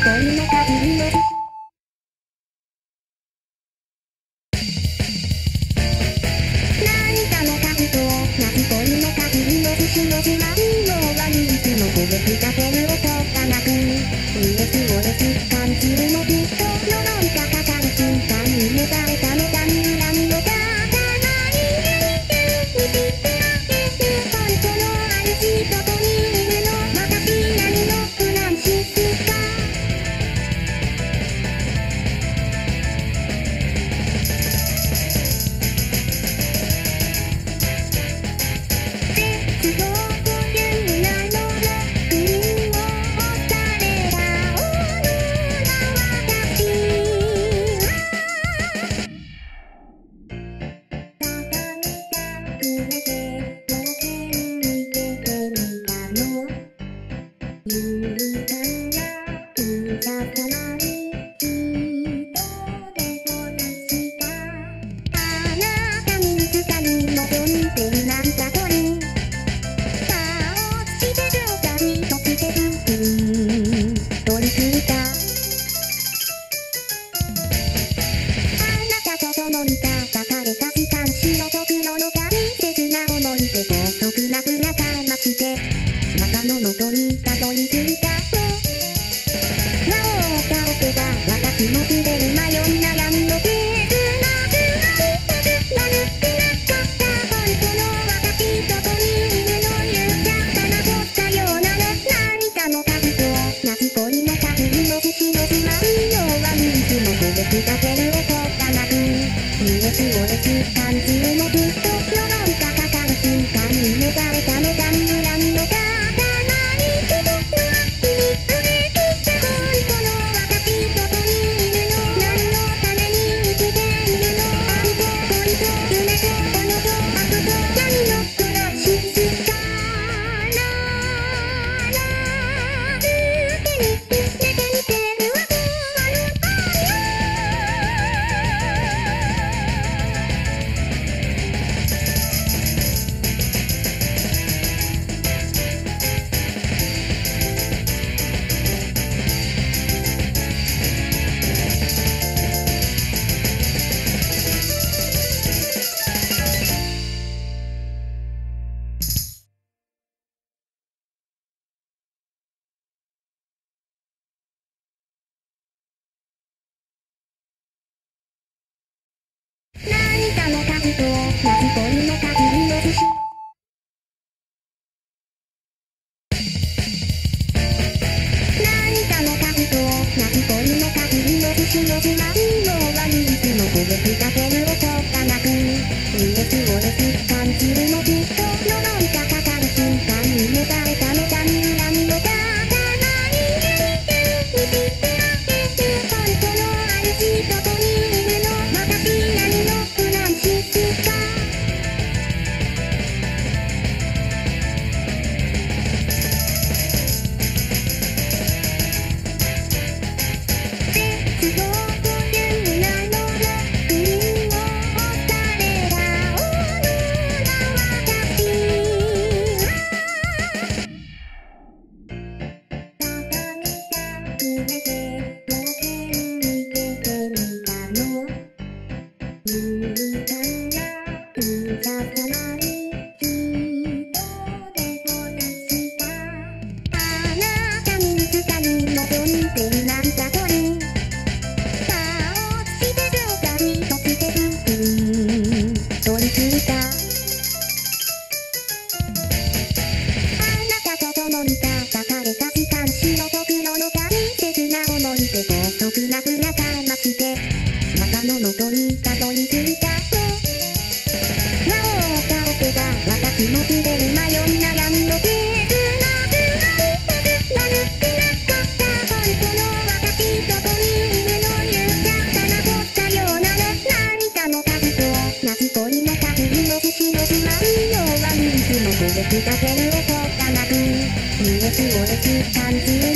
んな感何かの感想泣き恋の限りの寿司の自慢の輪にいつも焦げつかせる音がなく ES を S 感じるのきっとのは人気も刺激が減る音がなく、冷えて燃えて感じ Thank you. 出来たれの音た鳴く。嬉しつれ感じる